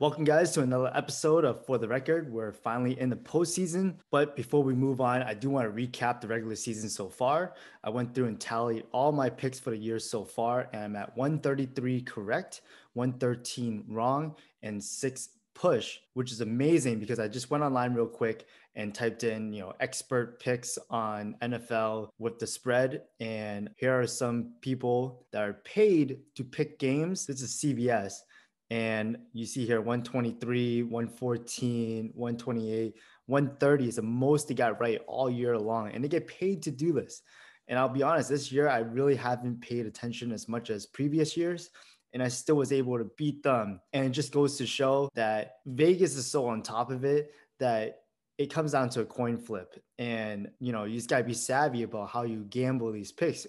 Welcome, guys, to another episode of For the Record. We're finally in the postseason. But before we move on, I do want to recap the regular season so far. I went through and tallied all my picks for the year so far, and I'm at 133 correct, 113 wrong, and six push, which is amazing because I just went online real quick and typed in, you know, expert picks on NFL with the spread. And here are some people that are paid to pick games. This is CBS. And you see here 123, 114, 128, 130 is the most they got right all year long. And they get paid to do this. And I'll be honest, this year I really haven't paid attention as much as previous years. And I still was able to beat them. And it just goes to show that Vegas is so on top of it that it comes down to a coin flip. And, you know, you just got to be savvy about how you gamble these picks.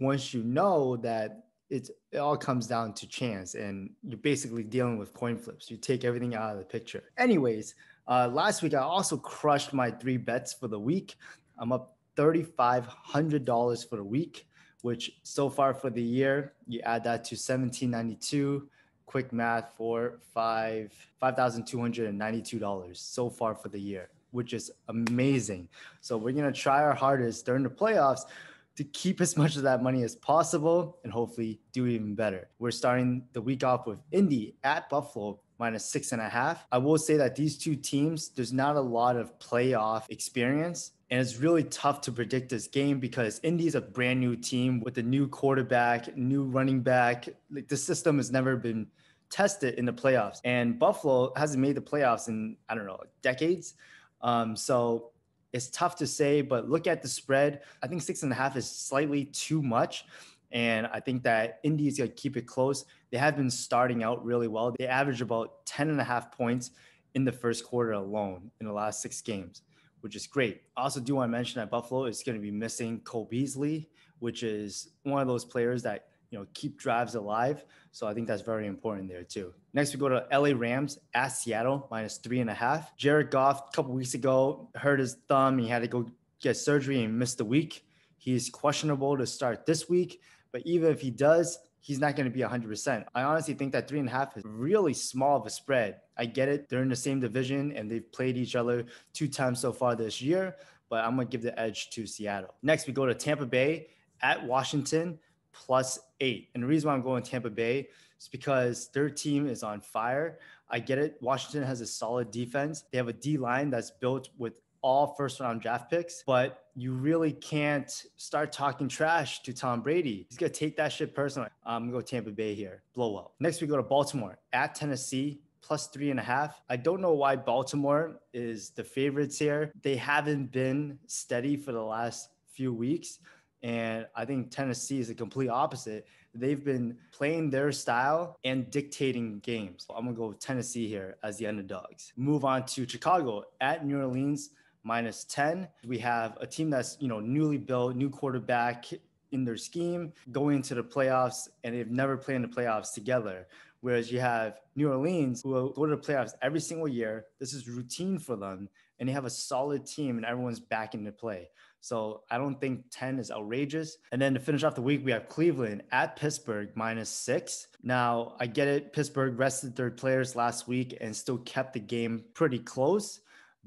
Once you know that it's it all comes down to chance and you're basically dealing with coin flips. You take everything out of the picture. Anyways uh, last week i also crushed my three bets for the week. I'm up $3500 for the week which so far for the year you add that to 1792 quick math for five $5292 so far for the year which is amazing. So we're going to try our hardest during the playoffs to keep as much of that money as possible and hopefully do even better. We're starting the week off with Indy at Buffalo minus six and a half. I will say that these two teams, there's not a lot of playoff experience. And it's really tough to predict this game because Indy's a brand new team with a new quarterback, new running back. Like the system has never been tested in the playoffs. And Buffalo hasn't made the playoffs in, I don't know, decades. Um, so it's tough to say, but look at the spread. I think six and a half is slightly too much. And I think that Indy's going to keep it close. They have been starting out really well. They average about 10 and a half points in the first quarter alone in the last six games, which is great. Also do want to mention that Buffalo is going to be missing Cole Beasley, which is one of those players that you know keep drives alive. So I think that's very important there too. Next, we go to LA Rams at Seattle minus three and a half. Jared Goff a couple weeks ago hurt his thumb. He had to go get surgery and missed a week. He's questionable to start this week, but even if he does, he's not going to be 100%. I honestly think that three and a half is really small of a spread. I get it. They're in the same division and they've played each other two times so far this year, but I'm going to give the edge to Seattle. Next, we go to Tampa Bay at Washington plus eight. And the reason why I'm going Tampa Bay is because their team is on fire. I get it. Washington has a solid defense. They have a D line that's built with all first round draft picks, but you really can't start talking trash to Tom Brady. He's going to take that shit personally. I'm going to go Tampa Bay here. Blow up. Next, we go to Baltimore at Tennessee plus three and a half. I don't know why Baltimore is the favorites here. They haven't been steady for the last few weeks. And I think Tennessee is the complete opposite. They've been playing their style and dictating games. I'm going to go with Tennessee here as the underdogs. Move on to Chicago at New Orleans minus 10. We have a team that's, you know, newly built, new quarterback in their scheme, going into the playoffs, and they've never played in the playoffs together. Whereas you have New Orleans, who go to the playoffs every single year. This is routine for them, and they have a solid team, and everyone's back into play. So I don't think 10 is outrageous. And then to finish off the week, we have Cleveland at Pittsburgh minus six. Now, I get it. Pittsburgh rested their players last week and still kept the game pretty close.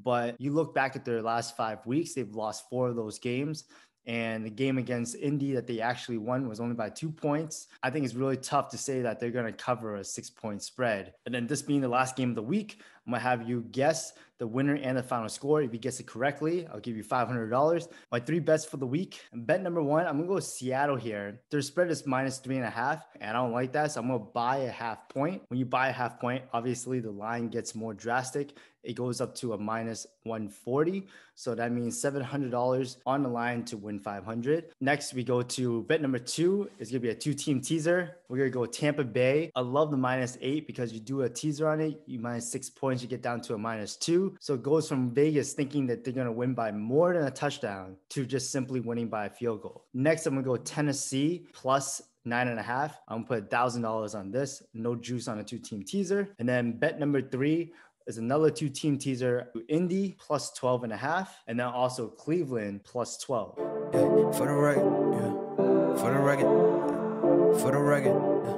But you look back at their last five weeks, they've lost four of those games. And the game against Indy that they actually won was only by two points. I think it's really tough to say that they're going to cover a six point spread. And then this being the last game of the week, I'm going to have you guess the winner and the final score. If you guess it correctly, I'll give you $500. My three bets for the week. Bet number one, I'm going to go Seattle here. Their spread is minus three and a half, and I don't like that. So I'm going to buy a half point. When you buy a half point, obviously the line gets more drastic. It goes up to a minus 140. So that means $700 on the line to win 500. Next, we go to bet number two. It's going to be a two team teaser. We're going to go Tampa Bay. I love the minus eight because you do a teaser on it, you minus six points, you get down to a minus two. So it goes from Vegas thinking that they're going to win by more than a touchdown to just simply winning by a field goal. Next, I'm going to go Tennessee plus nine and a half. I'm gonna put a thousand dollars on this. No juice on a two-team teaser. And then bet number three is another two-team teaser. Indy plus 12 and a half, and then also Cleveland plus 12. Yeah, for the record, yeah. For the record, for the record. Yeah.